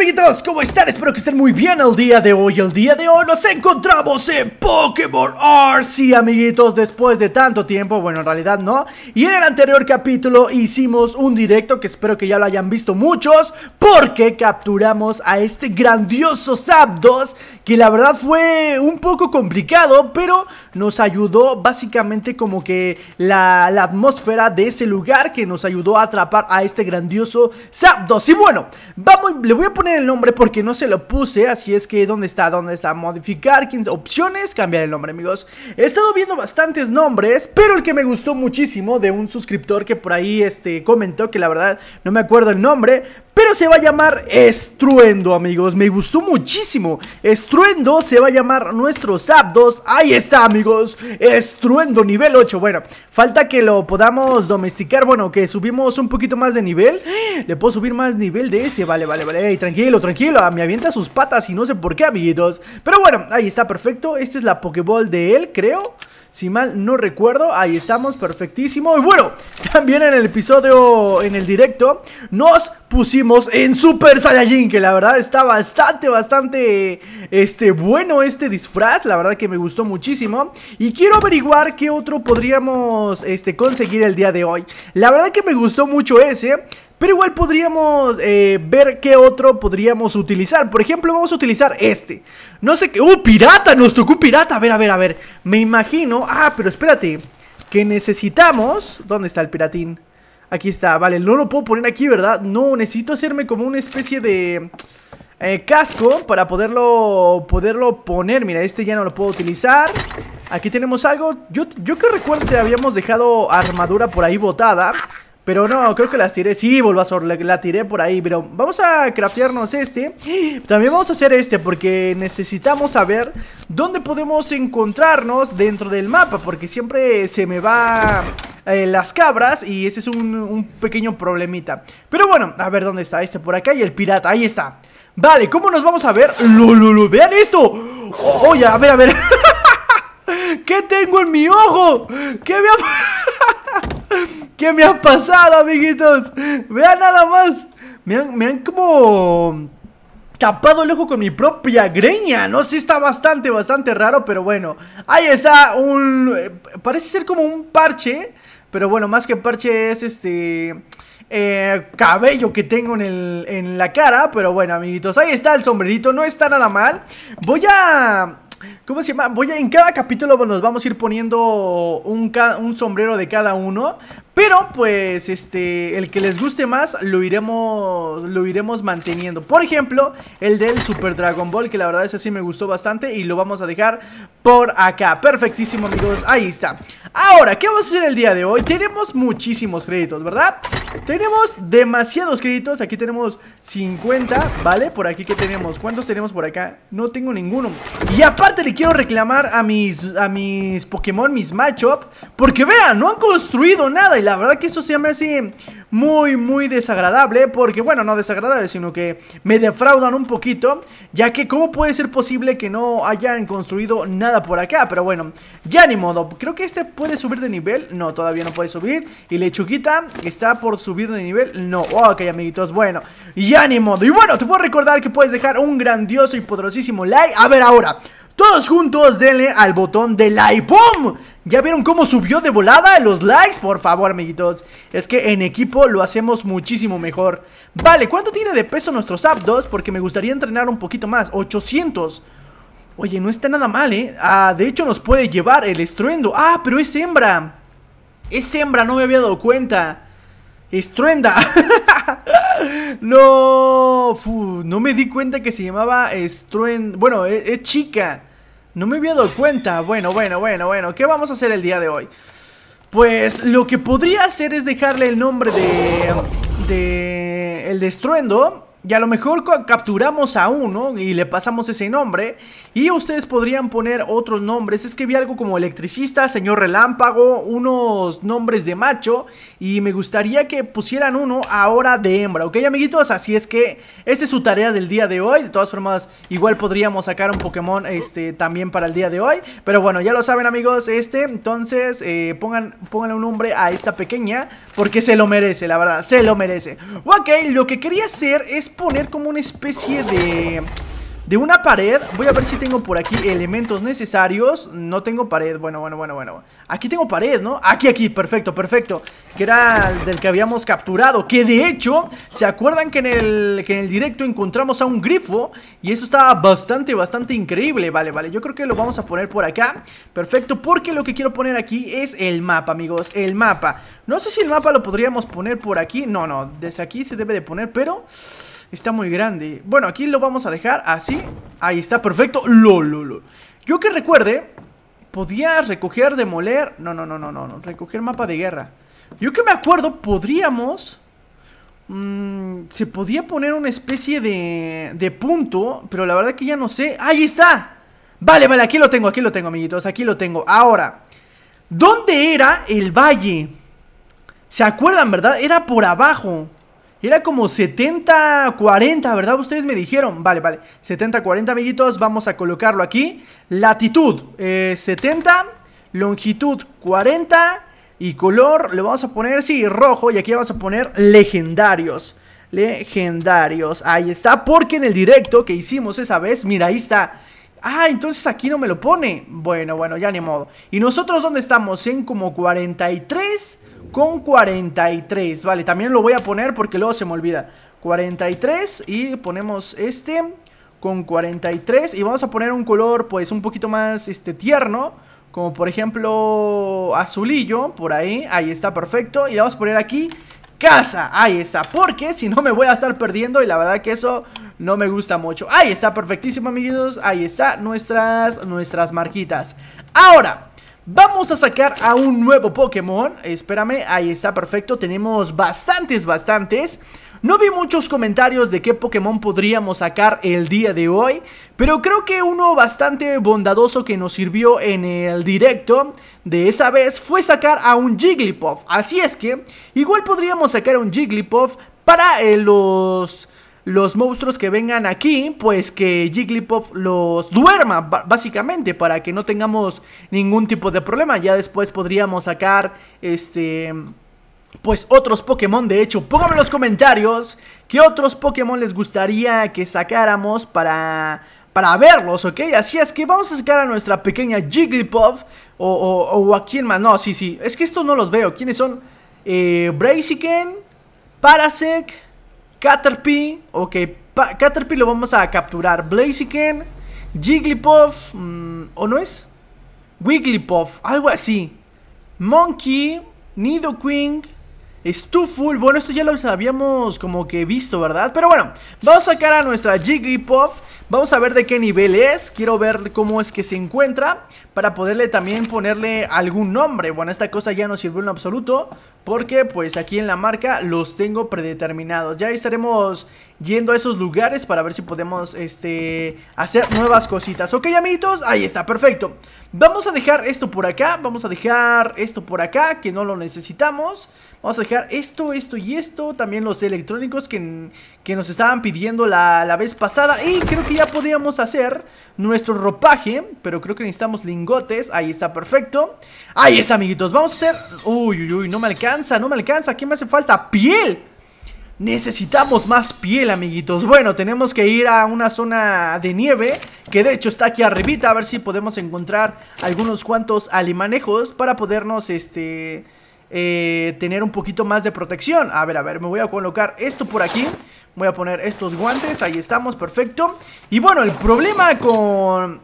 amiguitos? ¿Cómo están? Espero que estén muy bien el día de hoy El día de hoy nos encontramos en Pokémon RC, amiguitos Después de tanto tiempo, bueno, en realidad no Y en el anterior capítulo hicimos un directo que espero que ya lo hayan visto muchos Porque capturamos a este grandioso Zapdos Que la verdad fue un poco complicado Pero nos ayudó básicamente como que la, atmósfera de ese lugar Que nos ayudó a atrapar a este grandioso Zapdos Y bueno, vamos, le voy a poner el nombre porque no se lo puse, así es que ¿dónde está? ¿Dónde está? Modificar, 15 opciones, cambiar el nombre, amigos. He estado viendo bastantes nombres, pero el que me gustó muchísimo de un suscriptor que por ahí este, comentó que la verdad no me acuerdo el nombre, pero se va a llamar Estruendo, amigos. Me gustó muchísimo. Estruendo se va a llamar nuestros Zapdos. Ahí está, amigos. Estruendo nivel 8. Bueno, falta que lo podamos domesticar. Bueno, que subimos un poquito más de nivel. Le puedo subir más nivel de ese. Vale, vale, vale. tranquilo, tranquilo. Me avienta sus patas y no sé por qué, amiguitos. Pero bueno, ahí está, perfecto. Esta es la Pokéball de él, creo. Si mal no recuerdo, ahí estamos, perfectísimo. Y bueno, también en el episodio, en el directo Nos pusimos en Super Saiyajin Que la verdad está bastante, bastante este, bueno este disfraz. La verdad que me gustó muchísimo. Y quiero averiguar qué otro podríamos este, conseguir el día de hoy. La verdad que me gustó mucho ese pero igual podríamos eh, ver qué otro podríamos utilizar. Por ejemplo, vamos a utilizar este. No sé qué... ¡Uh, pirata! Nos tocó un pirata. A ver, a ver, a ver. Me imagino... Ah, pero espérate. Que necesitamos... ¿Dónde está el piratín? Aquí está. Vale, no lo puedo poner aquí, ¿verdad? No, necesito hacerme como una especie de... Eh, casco para poderlo poderlo poner. Mira, este ya no lo puedo utilizar. Aquí tenemos algo. Yo, yo que recuerdo que habíamos dejado armadura por ahí botada. Pero no, creo que las tiré. Sí, Bulbasaur, la, la tiré por ahí. Pero vamos a craftearnos este. También vamos a hacer este porque necesitamos saber dónde podemos encontrarnos dentro del mapa. Porque siempre se me va eh, las cabras y ese es un, pequeño problemita. Pero bueno, a ver dónde está este por acá y el pirata. Ahí está. Vale, ¿cómo nos vamos a ver? ¡Lululu! ¡Vean esto! oye, a ver, a ver. ¿Qué tengo en mi ojo? ¿Qué me ha... ¿Qué me ha pasado, amiguitos? Vean nada más. Me han, como tapado el ojo con mi propia greña. No sé, está bastante, bastante raro, pero bueno. Ahí está un... Eh, parece ser como un parche, pero bueno, más que parche es este... Eh, cabello que tengo en, el, en la cara, pero bueno, amiguitos, ahí está el sombrerito, no está nada mal. Voy a ¿Cómo se llama? Voy a, en cada capítulo nos vamos a ir poniendo un, un sombrero de cada uno pero pues este el que les guste más lo iremos lo iremos manteniendo. Por ejemplo, el del Super Dragon Ball que la verdad es así me gustó bastante y lo vamos a dejar por acá. Perfectísimo, amigos. Ahí está. Ahora, ¿qué vamos a hacer el día de hoy? Tenemos muchísimos créditos, ¿verdad? Tenemos demasiados créditos. Aquí tenemos 50, ¿vale? Por aquí que tenemos. ¿Cuántos tenemos por acá? No tengo ninguno. Y aparte le quiero reclamar a mis a mis Pokémon, mis Machop, porque vean, no han construido nada y la verdad que eso se me hace muy, muy desagradable. Porque, bueno, no desagradable, sino que me defraudan un poquito. Ya que, ¿cómo puede ser posible que no hayan construido nada por acá? Pero bueno, ya ni modo. Creo que este puede subir de nivel. No, todavía no puede subir. Y Lechuquita está por subir de nivel. No, ok, amiguitos. Bueno, ya ni modo. Y bueno, te puedo recordar que puedes dejar un grandioso y poderosísimo like. A ver, ahora. Todos juntos denle al botón de like. ¡Pum! ¿Ya vieron cómo subió de volada los likes? Por favor, amiguitos. Es que en equipo lo hacemos muchísimo mejor. Vale, ¿cuánto tiene de peso nuestro Zapdos? Porque me gustaría entrenar un poquito más. 800. Oye, no está nada mal, ¿eh? Ah, de hecho nos puede llevar el estruendo. Ah, pero es hembra. Es hembra, no me había dado cuenta. Estruenda. no, no me di cuenta que se llamaba Estruenda. Bueno, e, es chica. No me había dado cuenta. Bueno, bueno, bueno, bueno. ¿Qué vamos a hacer el día de hoy? Pues lo que podría hacer es dejarle el nombre de... De... El destruendo y a lo mejor capturamos a uno y le pasamos ese nombre Y ustedes podrían poner otros nombres. Es que vi algo como electricista, señor relámpago Unos nombres de macho Y me gustaría que pusieran uno ahora de hembra ¿Ok amiguitos? Así es que esa es su tarea del día de hoy. De todas formas igual podríamos sacar un Pokémon este, también para el día de hoy. Pero bueno, ya lo saben amigos este Entonces eh, pongan, un nombre a esta pequeña Porque se lo merece, la verdad, se lo merece. Ok, lo que quería hacer es poner como una especie de de una pared, voy a ver si tengo por aquí elementos necesarios. No tengo pared, bueno, bueno, bueno, bueno. Aquí tengo pared, ¿no? Aquí, aquí, perfecto, perfecto. Que era el del que habíamos capturado. Que de hecho, ¿se acuerdan que en el, que en el directo encontramos a un grifo? Y eso estaba bastante, bastante increíble. Vale, vale, yo creo que lo vamos a poner por acá. Perfecto, porque lo que quiero poner aquí es el mapa, amigos. El mapa. No sé si el mapa lo podríamos poner por aquí. No, no, desde aquí se debe de poner, pero... Está muy grande. Bueno, aquí lo vamos a dejar así. Ahí está, perfecto. Lolo, Yo que recuerde Podía recoger, demoler. No, no, no, no, no Recoger mapa de guerra. Yo que me acuerdo, podríamos mmm, Se podía poner una especie de De punto Pero la verdad que ya no sé. ¡Ahí está! Vale, vale, aquí lo tengo, aquí lo tengo, amiguitos Aquí lo tengo. Ahora ¿Dónde era el valle? ¿Se acuerdan, verdad? Era por abajo era como 70-40, ¿verdad? Ustedes me dijeron. Vale, vale. 70-40, amiguitos. Vamos a colocarlo aquí. Latitud 70. Eh, longitud 40. Y color le vamos a poner, sí, rojo. Y aquí vamos a poner legendarios. Legendarios. Ahí está. Porque en el directo que hicimos esa vez, mira, ahí está. Ah, entonces aquí no me lo pone. Bueno, bueno, ya ni modo. ¿Y nosotros dónde estamos? En como 43 con 43 Vale, también lo voy a poner porque luego se me olvida. 43 y ponemos este con 43 Y vamos a poner un color pues un poquito más este, tierno Como por ejemplo azulillo, por ahí, ahí está perfecto. Y vamos a poner aquí casa, ahí está Porque si no me voy a estar perdiendo y la verdad que eso no me gusta mucho. Ahí está, perfectísimo amiguitos, ahí está nuestras, nuestras marquitas. Ahora, Vamos a sacar a un nuevo Pokémon. Espérame, ahí está, perfecto. Tenemos bastantes, bastantes. No vi muchos comentarios de qué Pokémon podríamos sacar el día de hoy Pero creo que uno bastante bondadoso que nos sirvió en el directo De esa vez fue sacar a un Jigglypuff. Así es que igual podríamos sacar a un Jigglypuff para eh, los los monstruos que vengan aquí, pues que Jigglypuff los duerma, básicamente, para que no tengamos ningún tipo de problema. Ya después podríamos sacar, este, pues otros Pokémon. De hecho, pónganme en los comentarios qué otros Pokémon les gustaría que sacáramos para, para verlos, ¿ok? Así es que vamos a sacar a nuestra pequeña Jigglypuff o, o, a quién más. No, sí, sí, es que estos no los veo. ¿Quiénes son? Eh, Braziken, Parasect... Caterpie, ok, Caterpie lo vamos a capturar. Blaziken, Jigglypuff, mm, ¿o no es? Wigglypuff, algo así. Monkey, Nidoqueen, Stuful, bueno, esto ya lo habíamos como que visto, ¿verdad? Pero bueno, vamos a sacar a nuestra Jigglypuff Vamos a ver de qué nivel es, quiero ver cómo es que se encuentra Para poderle también ponerle algún nombre Bueno, esta cosa ya no sirvió en absoluto Porque pues aquí en la marca los tengo predeterminados. Ya estaremos yendo a esos lugares para ver si podemos este, hacer nuevas cositas. Ok amiguitos, ahí está, perfecto. Vamos a dejar esto por acá, vamos a dejar esto por acá que no lo necesitamos. Vamos a dejar esto, esto y esto También los electrónicos que, que nos estaban pidiendo la, la vez pasada. Y creo que ya podíamos hacer nuestro ropaje Pero creo que necesitamos lingotes. Ahí está, perfecto. Ahí está, amiguitos, vamos a hacer... Uy, uy, uy, no me alcanza, no me alcanza ¿Qué me hace falta? ¡Piel! Necesitamos más piel, amiguitos Bueno, tenemos que ir a una zona de nieve Que de hecho está aquí arribita A ver si podemos encontrar algunos cuantos alimanejos Para podernos, este... Eh, tener un poquito más de protección A ver, a ver, me voy a colocar esto por aquí Voy a poner estos guantes, ahí estamos, perfecto Y bueno, el problema con...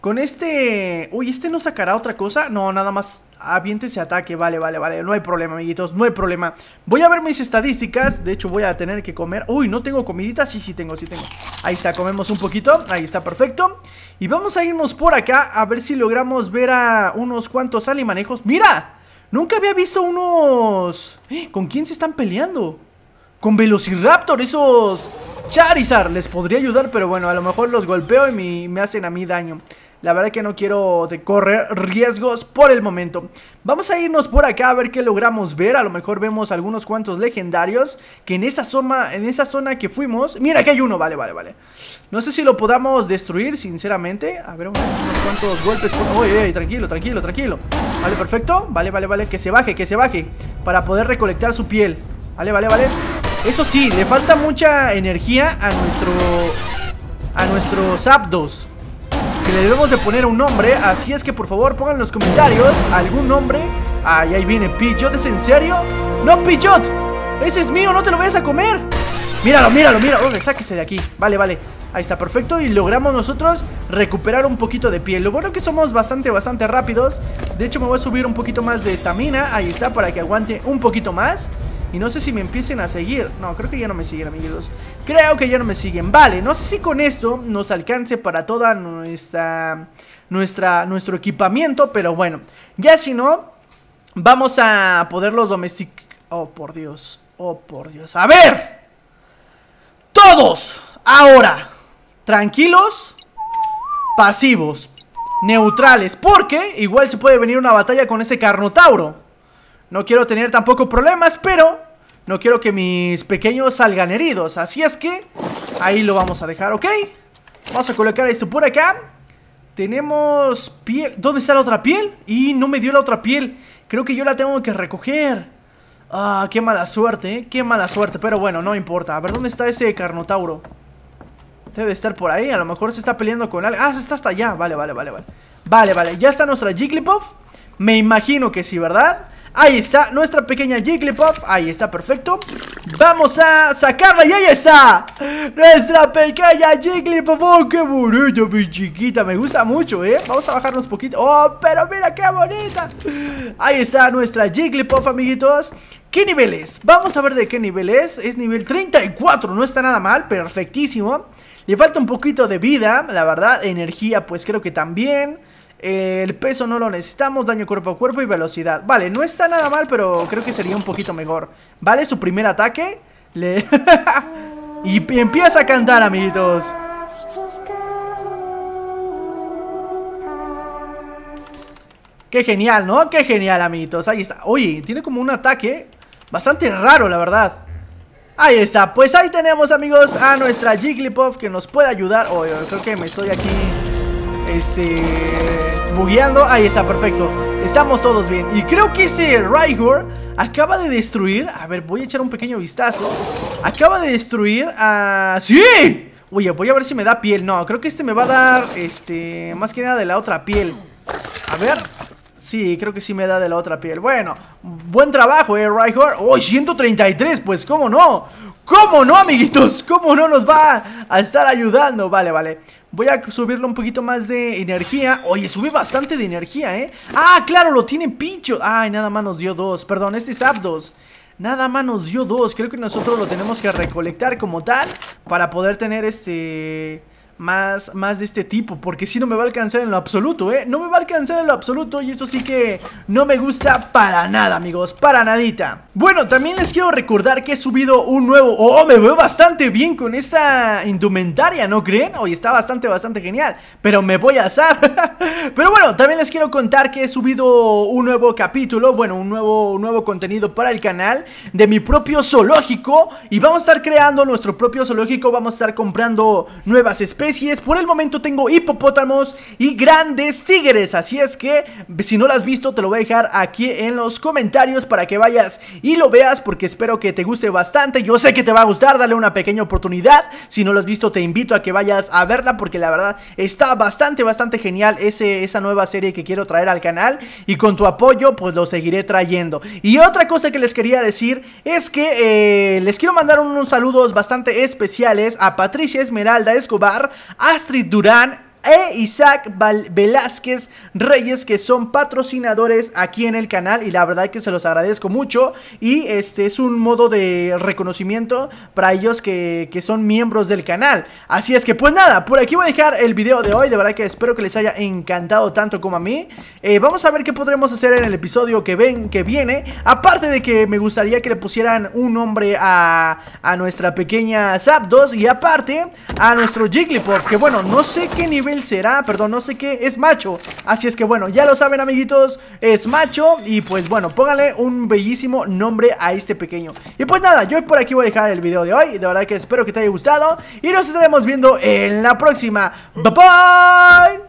Con este... Uy, ¿este no sacará otra cosa? No, nada más aviente ese ataque, vale, vale, vale No hay problema, amiguitos, no hay problema Voy a ver mis estadísticas, de hecho voy a tener que comer Uy, ¿no tengo comidita? Sí, sí tengo, sí tengo Ahí está, comemos un poquito, ahí está, perfecto Y vamos a irnos por acá a ver si logramos ver a unos cuantos alimanejos ¡Mira! Nunca había visto unos... ¿Eh? ¿Con quién se están peleando? Con Velociraptor, esos Charizard les podría ayudar, pero bueno, a lo mejor los golpeo y me, hacen a mí daño. La verdad que no quiero correr riesgos por el momento. Vamos a irnos por acá a ver qué logramos ver. A lo mejor vemos algunos cuantos legendarios Que en esa zona, en esa zona que fuimos Mira, que hay uno, vale, vale, vale. No sé si lo podamos destruir, sinceramente. A ver, unos cuantos golpes Oye, tranquilo, tranquilo, tranquilo. Vale, perfecto, vale, vale, vale, que se baje, que se baje Para poder recolectar su piel. Vale, vale, vale. Eso sí, le falta mucha energía a nuestro... A nuestros Zapdos Que le debemos de poner un nombre Así es que por favor pongan en los comentarios Algún nombre Ay, ahí viene Pichot, ¿es en serio? ¡No, Pichot! ¡Ese es mío! ¡No te lo vayas a comer! Míralo, míralo, míralo sáquese de aquí Vale, vale Ahí está, perfecto Y logramos nosotros recuperar un poquito de piel Lo bueno que somos bastante, bastante rápidos De hecho me voy a subir un poquito más de estamina Ahí está, para que aguante un poquito más y no sé si me empiecen a seguir. No, creo que ya no me siguen, amiguitos. Creo que ya no me siguen. Vale, no sé si con esto nos alcance para toda nuestra... Nuestra, nuestro equipamiento Pero bueno, ya si no Vamos a poderlos domesticar. Oh, por Dios. Oh, por Dios. A ver. Todos Ahora. Tranquilos, pasivos, neutrales, porque igual se puede venir una batalla con ese Carnotauro. No quiero tener tampoco problemas, pero no quiero que mis pequeños salgan heridos. Así es que ahí lo vamos a dejar, ¿ok? Vamos a colocar esto por acá. Tenemos piel. ¿Dónde está la otra piel? Y no me dio la otra piel. Creo que yo la tengo que recoger. Ah, qué mala suerte, ¿eh? Qué mala suerte. Pero bueno, no importa. A ver, ¿dónde está ese Carnotauro? Debe estar por ahí, a lo mejor se está peleando con alguien Ah, se está hasta allá, vale, vale, vale, vale Vale, vale, ya está nuestra Jigglypuff Me imagino que sí, ¿verdad? Ahí está, nuestra pequeña Jigglypuff Ahí está, perfecto Vamos a sacarla y ahí está Nuestra pequeña Jigglypuff Oh, qué bonita, mi chiquita Me gusta mucho, ¿eh? Vamos a bajarnos poquito Oh, pero mira qué bonita Ahí está nuestra Jigglypuff, amiguitos ¿Qué nivel es? Vamos a ver de qué nivel es Es nivel 34, no está nada mal Perfectísimo le falta un poquito de vida, la verdad. Energía, pues creo que también. El peso no lo necesitamos, daño cuerpo a cuerpo y velocidad. Vale, no está nada mal, pero creo que sería un poquito mejor. Vale, su primer ataque. Le... y empieza a cantar, amiguitos. Qué genial, ¿no? Qué genial, amiguitos. Ahí está. Oye, tiene como un ataque bastante raro, la verdad. Ahí está, pues ahí tenemos amigos a nuestra Jigglypuff que nos puede ayudar Oh, creo que me estoy aquí Este... Bugueando, ahí está, perfecto. Estamos todos bien. Y creo que ese Raigor acaba de destruir A ver, voy a echar un pequeño vistazo. Acaba de destruir a... ¡Sí! Oye, voy a ver si me da piel. No, creo que este me va a dar, este... Más que nada de la otra piel. A ver. Sí, creo que sí me da de la otra piel. Bueno, buen trabajo, eh, Raihor ¡Oh, 133! Pues, ¿cómo no? ¿Cómo no, amiguitos? ¿Cómo no nos va a estar ayudando? Vale, vale Voy a subirle un poquito más de energía Oye, sube bastante de energía, ¿eh? ¡Ah, claro! Lo tiene Picho Ay, nada más nos dio dos Perdón, este es Abdos Nada más nos dio dos Creo que nosotros lo tenemos que recolectar como tal Para poder tener este más, más de este tipo Porque si no me va a alcanzar en lo absoluto, ¿eh? No me va a alcanzar en lo absoluto Y eso sí que no me gusta para nada, amigos Para nadita Bueno, también les quiero recordar que he subido un nuevo Oh, me veo bastante bien con esta indumentaria, ¿no creen? Hoy está bastante, bastante genial Pero me voy a asar Pero bueno, también les quiero contar que he subido un nuevo capítulo Bueno, un nuevo, un nuevo contenido para el canal De mi propio zoológico Y vamos a estar creando nuestro propio zoológico Vamos a estar comprando nuevas especies por el momento tengo hipopótamos y grandes tigres. Así es que si no lo has visto te lo voy a dejar aquí en los comentarios para que vayas y lo veas porque espero que te guste bastante. Yo sé que te va a gustar, dale una pequeña oportunidad. Si no lo has visto te invito a que vayas a verla porque la verdad está bastante, bastante genial ese, esa nueva serie que quiero traer al canal. Y con tu apoyo pues lo seguiré trayendo. Y otra cosa que les quería decir es que eh, les quiero mandar unos saludos bastante especiales a Patricia Esmeralda Escobar, Astrid Durán e Isaac Velázquez Reyes que son patrocinadores aquí en el canal y la verdad que se los agradezco mucho. Y este es un modo de reconocimiento para ellos que, son miembros del canal. Así es que pues nada, por aquí voy a dejar el video de hoy, de verdad que espero que les haya encantado tanto como a mí. Eh, vamos a ver qué podremos hacer en el episodio que ven que viene, aparte de que me gustaría que le pusieran un nombre a, a nuestra pequeña Zapdos y aparte a nuestro Jigglypuff, que bueno, no sé qué nivel será, perdón, no sé qué, es macho. Así es que bueno, ya lo saben amiguitos, es macho. Y pues bueno, pónganle un bellísimo nombre a este pequeño. Y pues nada, yo por aquí voy a dejar el video de hoy. De verdad que espero que te haya gustado. Y nos estaremos viendo en la próxima. Bye bye